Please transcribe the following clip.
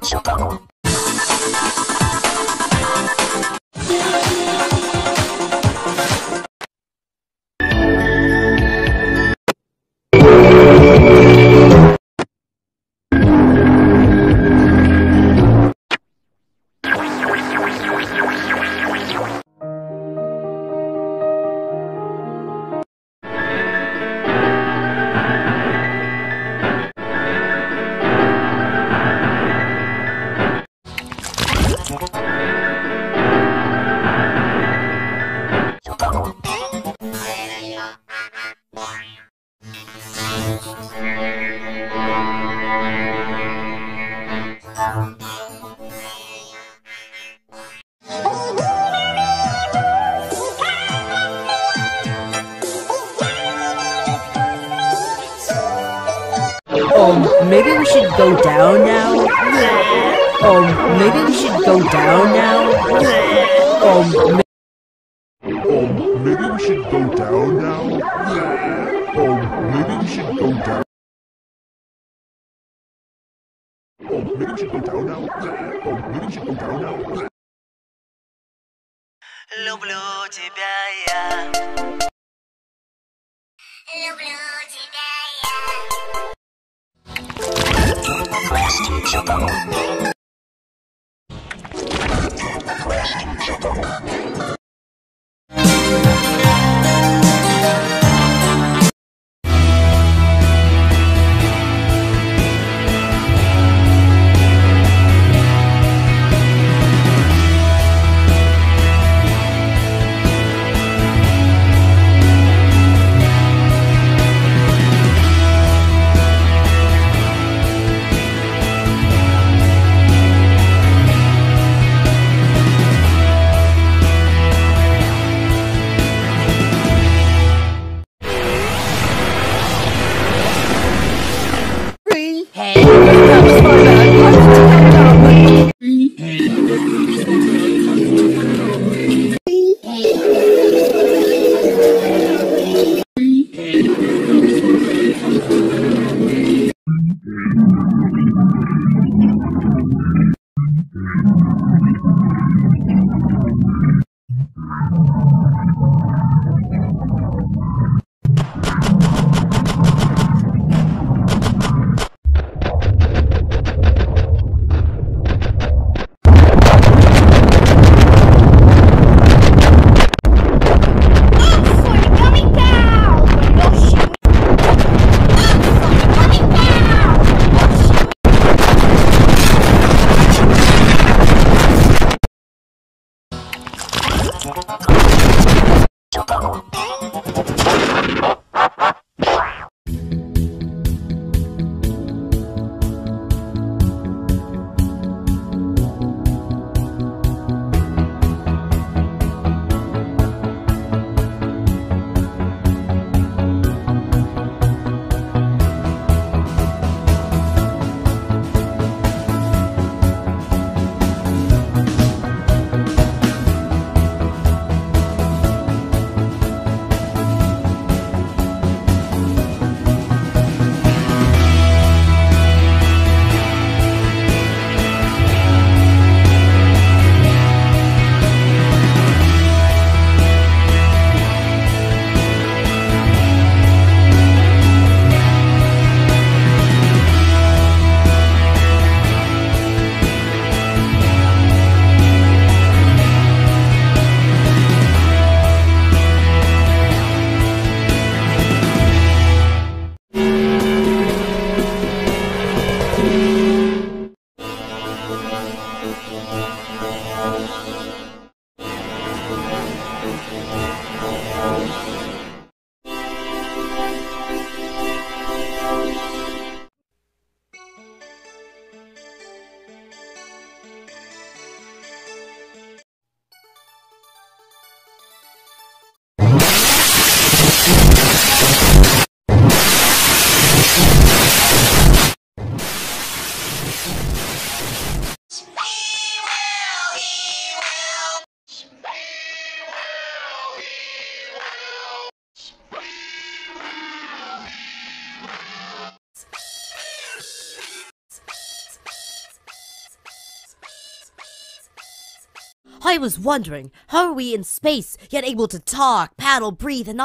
teacher go. Um, maybe we should go down now? Um, maybe we should go down now? Um, Um, maybe we should go down now? Um, maybe we should go down. Um, maybe we should go down now? Um, maybe we should go down now? Люблю тебя я. Люблю Class teacher go. Class Música Música I was wondering, how are we in space, yet able to talk, paddle, breathe, and not